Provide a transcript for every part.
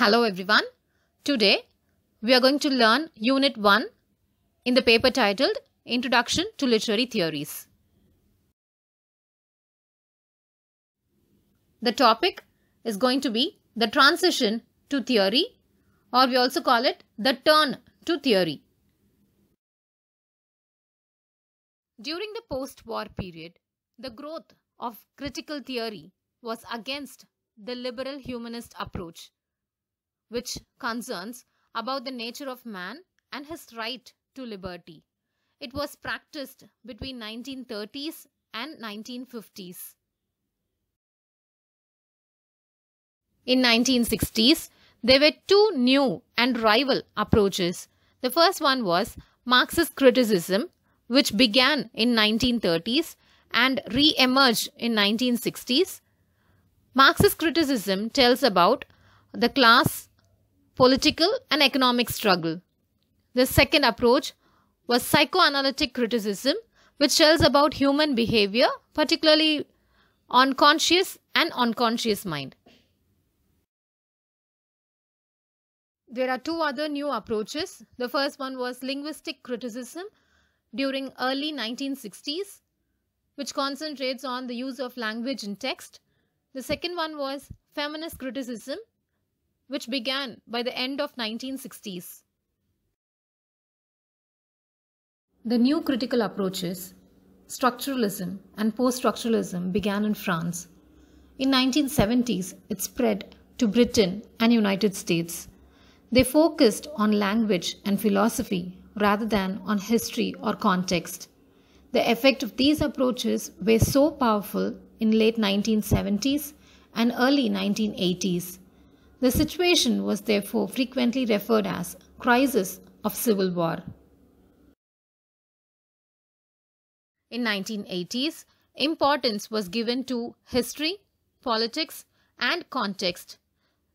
Hello everyone. Today we are going to learn Unit 1 in the paper titled Introduction to Literary Theories. The topic is going to be the transition to theory or we also call it the turn to theory. During the post-war period, the growth of critical theory was against the liberal humanist approach, which concerns about the nature of man and his right to liberty. It was practiced between 1930s and 1950s. In 1960s, there were two new and rival approaches. The first one was Marxist criticism, which began in 1930s and re-emerged in 1960s. Marxist criticism tells about the class, political and economic struggle. The second approach was psychoanalytic criticism, which tells about human behavior, particularly on conscious and unconscious mind. There are two other new approaches. The first one was linguistic criticism during early 1960s, which concentrates on the use of language in text. The second one was feminist criticism, which began by the end of 1960s. The new critical approaches, structuralism and post-structuralism began in France. In 1970s, it spread to Britain and United States. They focused on language and philosophy rather than on history or context. The effect of these approaches were so powerful in late 1970s and early 1980s. The situation was therefore frequently referred as crisis of civil war. In 1980s, importance was given to history, politics and context.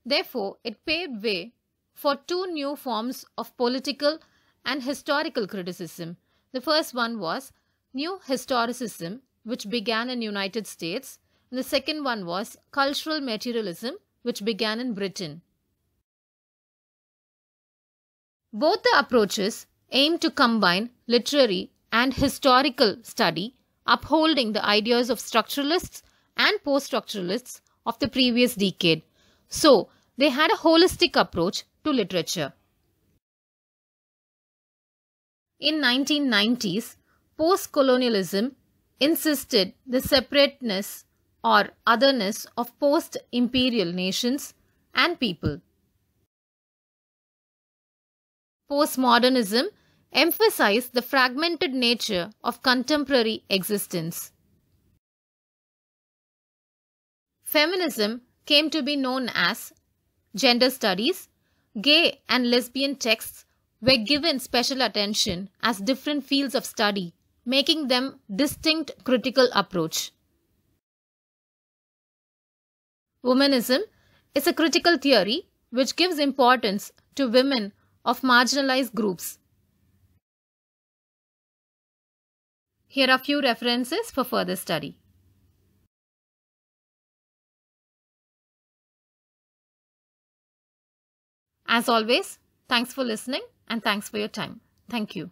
Therefore, it paved way for two new forms of political and historical criticism. The first one was New Historicism, which began in United States, and the second one was Cultural Materialism, which began in Britain. Both the approaches aim to combine literary and historical study, upholding the ideas of structuralists and post-structuralists of the previous decade. So, they had a holistic approach to literature. In 1990s, post-colonialism insisted the separateness or otherness of post-imperial nations and people. Postmodernism emphasized the fragmented nature of contemporary existence. Feminism came to be known as gender studies, gay and lesbian texts were given special attention as different fields of study, making them distinct critical approach. Womanism is a critical theory which gives importance to women of marginalized groups. Here are few references for further study. As always, thanks for listening and thanks for your time. Thank you.